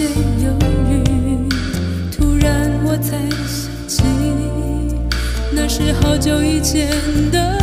些犹豫，突然我才想起，那是好久以前的。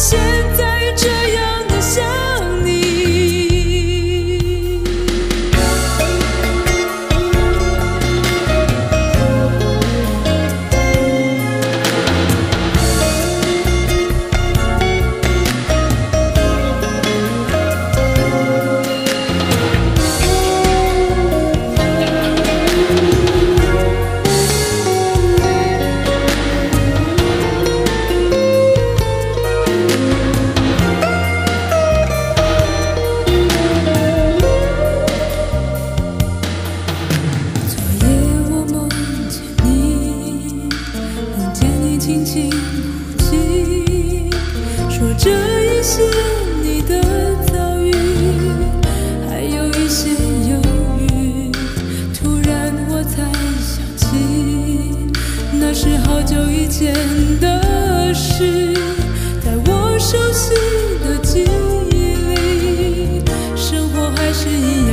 Sure. 轻轻说着一些你的遭遇，还有一些犹豫。突然我才想起，那是好久以前的事，在我熟悉的记忆里，生活还是一样。